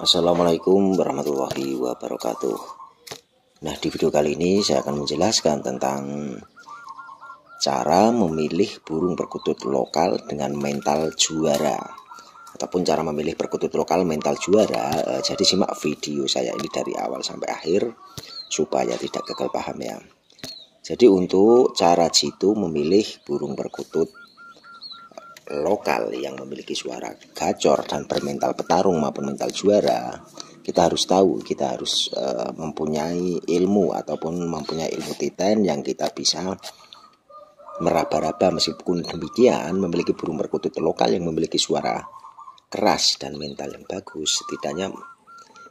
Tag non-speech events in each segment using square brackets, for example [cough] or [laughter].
Assalamualaikum warahmatullahi wabarakatuh. Nah di video kali ini saya akan menjelaskan tentang Cara memilih burung perkutut lokal dengan mental juara. Ataupun cara memilih perkutut lokal mental juara. Eh, Jadi simak video saya ini dari awal sampai akhir Supaya tidak gagal paham ya. Jadi untuk cara jitu memilih burung perkutut lokal yang memiliki suara gacor dan bermental petarung maupun mental juara kita harus tahu kita harus uh, mempunyai ilmu ataupun mempunyai ilmu titen yang kita bisa meraba-raba. Meskipun demikian memiliki burung perkutut lokal yang memiliki suara keras dan mental yang bagus setidaknya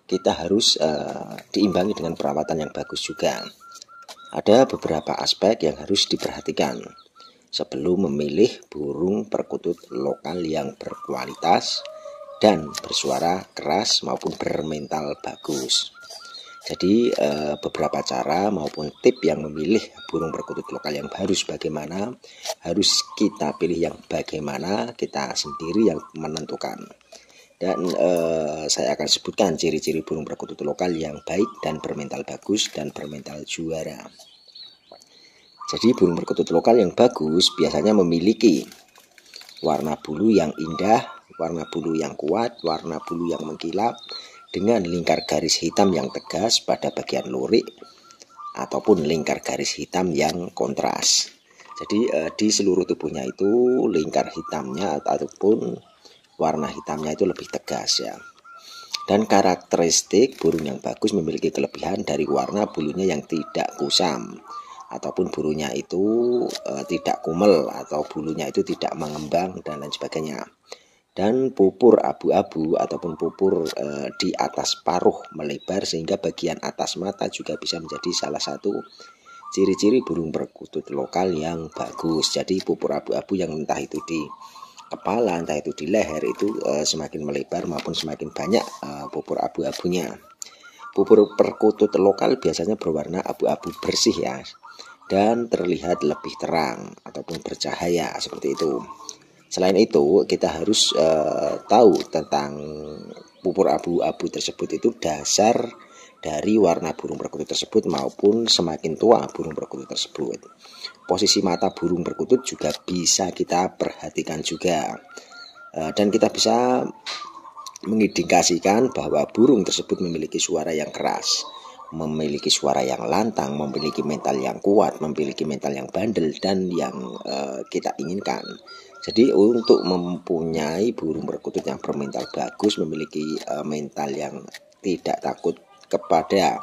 kita harus uh, diimbangi dengan perawatan yang bagus juga. Ada beberapa aspek yang harus diperhatikan sebelum memilih burung perkutut lokal yang berkualitas dan bersuara keras maupun bermental bagus. Jadi eh, beberapa cara maupun tip yang memilih burung perkutut lokal yang harus bagaimana harus kita pilih yang bagaimana kita sendiri yang menentukan. Dan eh, saya akan sebutkan ciri-ciri burung perkutut lokal yang baik dan bermental bagus dan bermental juara. Jadi burung perkutut lokal yang bagus biasanya memiliki warna bulu yang indah, warna bulu yang kuat, warna bulu yang mengkilap dengan lingkar garis hitam yang tegas pada bagian lurik ataupun lingkar garis hitam yang kontras. Jadi eh, di seluruh tubuhnya itu lingkar hitamnya ataupun warna hitamnya itu lebih tegas ya. Dan karakteristik burung yang bagus memiliki kelebihan dari warna bulunya yang tidak kusam ataupun bulunya itu e, tidak kumel atau bulunya itu tidak mengembang dan lain sebagainya. Dan pupur abu-abu ataupun pupur e, di atas paruh melebar sehingga bagian atas mata juga bisa menjadi salah satu ciri-ciri burung perkutut lokal yang bagus. Jadi pupur abu-abu yang entah itu di kepala, entah itu di leher itu e, semakin melebar maupun semakin banyak e, pupur abu-abunya. Pupur perkutut lokal biasanya berwarna abu-abu bersih ya dan terlihat lebih terang ataupun bercahaya seperti itu. Selain itu, kita harus uh, tahu tentang pupur abu-abu tersebut itu dasar dari warna burung perkutut tersebut maupun semakin tua burung perkutut tersebut. Posisi mata burung perkutut juga bisa kita perhatikan juga. Uh, dan kita bisa mengindikasikan bahwa burung tersebut memiliki suara yang keras memiliki suara yang lantang, memiliki mental yang kuat, memiliki mental yang bandel dan yang uh, kita inginkan. Jadi untuk mempunyai burung perkutut yang bermental bagus, memiliki uh, mental yang tidak takut kepada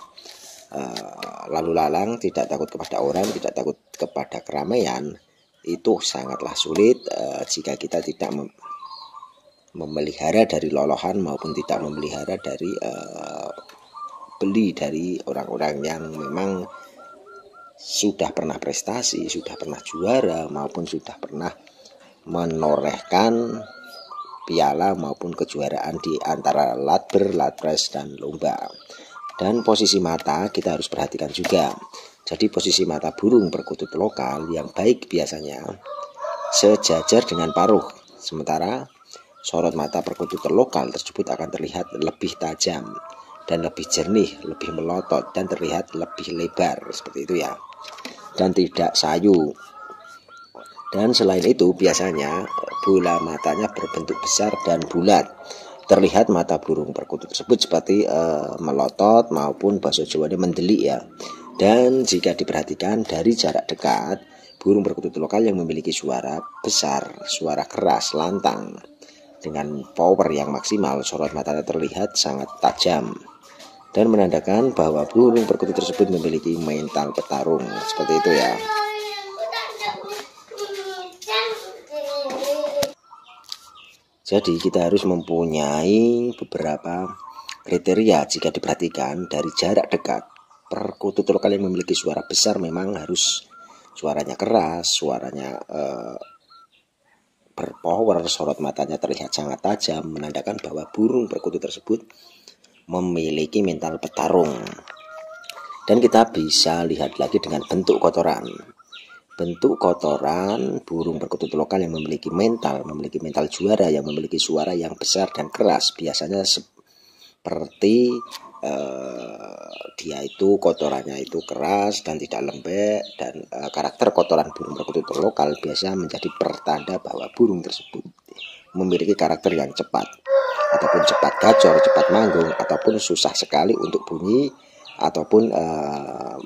uh, lalu lalang, tidak takut kepada orang, tidak takut kepada keramaian, itu sangatlah sulit uh, jika kita tidak mem memelihara dari lolohan maupun tidak memelihara dari uh, beli dari orang-orang yang memang sudah pernah prestasi, sudah pernah juara maupun sudah pernah menorehkan piala maupun kejuaraan di antara latber, latpres dan lomba. Dan posisi mata kita harus perhatikan juga. Jadi posisi mata burung perkutut lokal yang baik biasanya sejajar dengan paruh. Sementara sorot mata perkutut lokal tersebut akan terlihat lebih tajam dan lebih jernih, lebih melotot dan terlihat lebih lebar seperti itu ya. Dan tidak sayu. Dan selain itu biasanya bola matanya berbentuk besar dan bulat. Terlihat mata burung perkutut tersebut seperti e, melotot maupun bahasa Jawa ini mendelik ya. Dan jika diperhatikan dari jarak dekat, burung perkutut lokal yang memiliki suara besar, suara keras, lantang, dengan power yang maksimal, sorot matanya terlihat sangat tajam dan menandakan bahwa burung perkutut tersebut memiliki mental petarung seperti itu ya. Jadi kita harus mempunyai beberapa kriteria jika diperhatikan dari jarak dekat. Perkutut lokal yang memiliki suara besar memang harus suaranya keras, suaranya uh, berpower, sorot matanya terlihat sangat tajam, menandakan bahwa burung perkutut tersebut memiliki mental petarung. Dan kita bisa lihat lagi dengan bentuk kotoran. Bentuk kotoran burung perkutut lokal yang memiliki mental, memiliki mental juara, yang memiliki suara yang besar dan keras, biasanya seperti uh, dia itu kotorannya itu keras dan tidak lembek dan uh, karakter kotoran burung perkutut lokal biasanya menjadi pertanda bahwa burung tersebut memiliki karakter yang cepat ataupun cepat gacor, cepat manggung ataupun susah sekali untuk bunyi ataupun uh,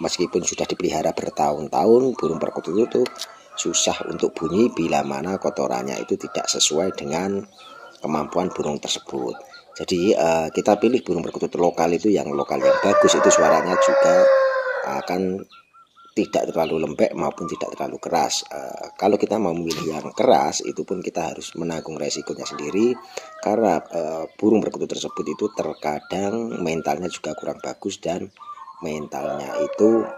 meskipun sudah dipelihara bertahun-tahun burung perkutut itu susah untuk bunyi bila mana kotorannya itu tidak sesuai dengan kemampuan burung tersebut. Jadi uh, kita pilih burung perkutut lokal itu yang lokal yang bagus itu suaranya juga akan tidak terlalu lembek maupun tidak terlalu keras. Uh, kalau kita mau memilih yang keras itu pun kita harus menanggung resikonya sendiri karena uh, burung perkutut tersebut itu terkadang mentalnya juga kurang bagus dan mentalnya itu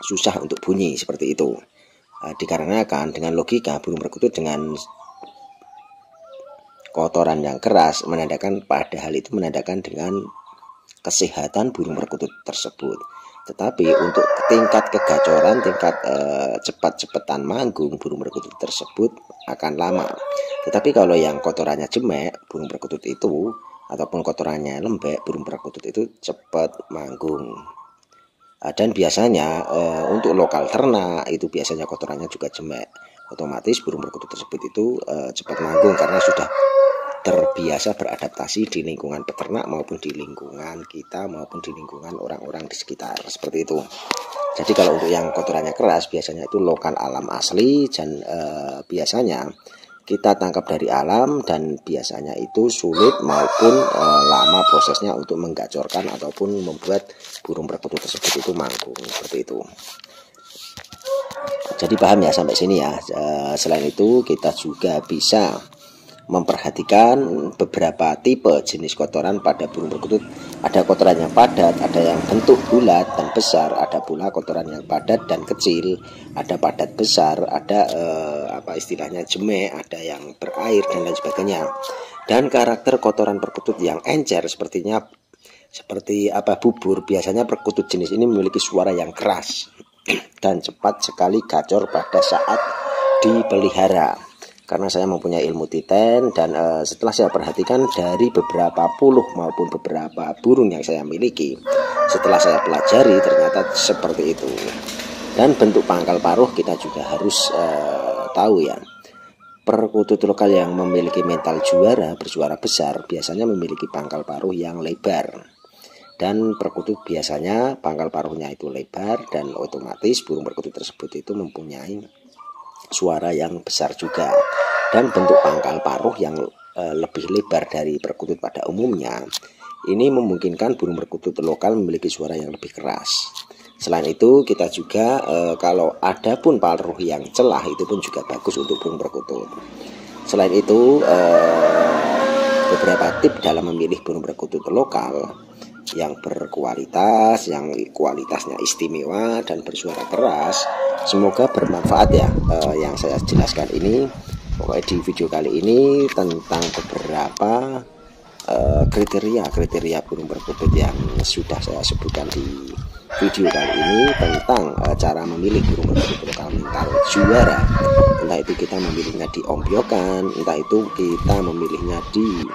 susah untuk bunyi seperti itu. Uh, dikarenakan dengan logika burung perkutut dengan kotoran yang keras menandakan pada hal itu menandakan dengan kesehatan burung perkutut tersebut. Tetapi untuk tingkat kegacoran, tingkat uh, cepat-cepatan manggung burung perkutut tersebut akan lama. Tetapi kalau yang kotorannya jemek, burung perkutut itu ataupun kotorannya lembek, burung perkutut itu cepat manggung. Uh, dan biasanya uh, untuk lokal ternak itu biasanya kotorannya juga jemek. Otomatis burung perkutut tersebut itu uh, cepat manggung karena sudah terbiasa beradaptasi di lingkungan peternak maupun di lingkungan kita maupun di lingkungan orang-orang di sekitar seperti itu. Jadi kalau untuk yang kotorannya keras biasanya itu lokal alam asli dan e, biasanya kita tangkap dari alam dan biasanya itu sulit maupun e, lama prosesnya untuk menggacorkan ataupun membuat burung perkutut tersebut itu manggung seperti itu. Jadi paham ya sampai sini ya. E, selain itu kita juga bisa memperhatikan beberapa tipe jenis kotoran pada burung perkutut. Ada kotoran yang padat, ada yang bentuk bulat dan besar, ada pula kotoran yang padat dan kecil, ada padat besar, ada eh, apa istilahnya jeme, ada yang berair dan lain sebagainya. Dan karakter kotoran perkutut yang encer sepertinya seperti apa bubur, biasanya perkutut jenis ini memiliki suara yang keras [clears throat] dan cepat sekali gacor pada saat dipelihara karena saya mempunyai ilmu titen dan uh, setelah saya perhatikan dari beberapa puluh maupun beberapa burung yang saya miliki setelah saya pelajari ternyata seperti itu. Dan bentuk pangkal paruh kita juga harus uh, tahu ya. Perkutut lokal yang memiliki mental juara bersuara besar biasanya memiliki pangkal paruh yang lebar. Dan perkutut biasanya pangkal paruhnya itu lebar dan otomatis burung perkutut tersebut itu mempunyai suara yang besar juga. Dan bentuk pangkal paruh yang e, lebih lebar dari perkutut pada umumnya ini memungkinkan burung perkutut lokal memiliki suara yang lebih keras. Selain itu kita juga e, kalau ada pun paruh yang celah itu pun juga bagus untuk burung perkutut. Selain itu e, beberapa tip dalam memilih burung perkutut lokal yang berkualitas, yang kualitasnya istimewa dan bersuara keras. Semoga bermanfaat ya uh, yang saya jelaskan ini. Pokoknya di video kali ini tentang beberapa uh, kriteria kriteria burung perkutut yang sudah saya sebutkan di video kali ini tentang uh, cara memilih burung perkutut lokal mental juara. Entah itu kita memilihnya di ombyokan, entah itu kita memilihnya di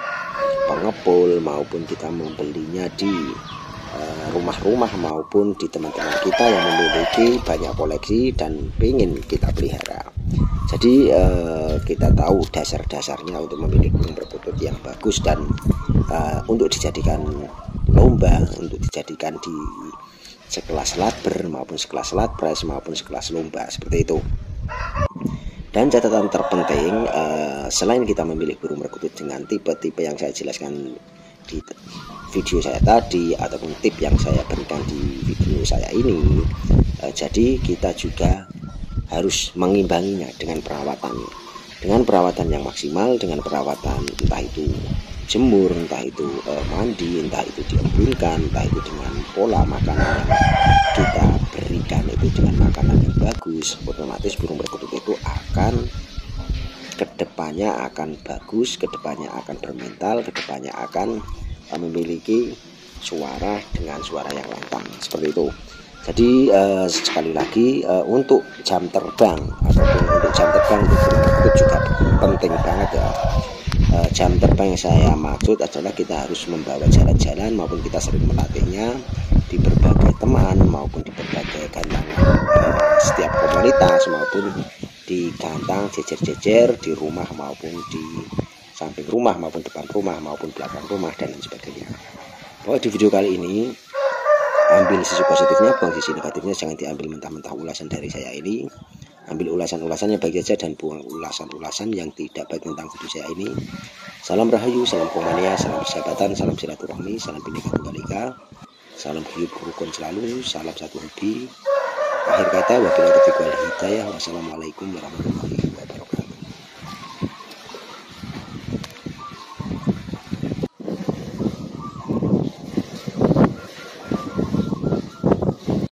pengepul maupun kita membelinya di eh, rumah-rumah maupun di teman-teman kita yang memiliki banyak koleksi dan ingin kita pelihara. Jadi uh, kita tahu dasar-dasarnya untuk memilih burung perkutut yang bagus dan uh, untuk dijadikan lomba, untuk dijadikan di sekelas latber maupun sekelas latpres maupun sekelas lomba seperti itu. Dan catatan terpenting, uh, selain kita memilih burung perkutut dengan tipe-tipe yang saya jelaskan di video saya tadi ataupun tip yang saya berikan di video saya ini, uh, jadi kita juga harus mengimbanginya dengan perawatan, dengan perawatan yang maksimal, dengan perawatan entah itu jemur, entah itu uh, mandi, entah itu diembunkan, entah itu dengan pola makanan yang kita berikan itu dengan makanan yang bagus, otomatis burung perkutut itu akan ke depannya akan bagus, ke depannya akan bermental, ke depannya akan uh, memiliki suara dengan suara yang lantang. Seperti itu. Jadi uh, sekali lagi uh, untuk jam terbang ataupun untuk jam terbang itu juga penting banget ya. Jam terbang yang saya maksud adalah kita harus membawa jalan-jalan maupun kita sering melatihnya teman maupun di berbagai kandang setiap komunitas maupun di kandang jejer-jejer di rumah maupun di samping rumah maupun depan rumah maupun belakang rumah dan lain sebagainya. Bahwa di video kali ini ambil sisi positifnya, buang sisi negatifnya jangan diambil mentah-mentah ulasan dari saya ini. Ambil ulasan-ulasannya baik saja dan buang ulasan-ulasan yang tidak baik tentang video saya ini. Salam rahayu, salam komania, salam persahabatan, salam silaturahmi, salam bineka tunggal ika, salam hidup rukun selalu, salam satu hobi. Akhir kata, wabillahi taufiq wal hidayah. Wassalamualaikum warahmatullahi.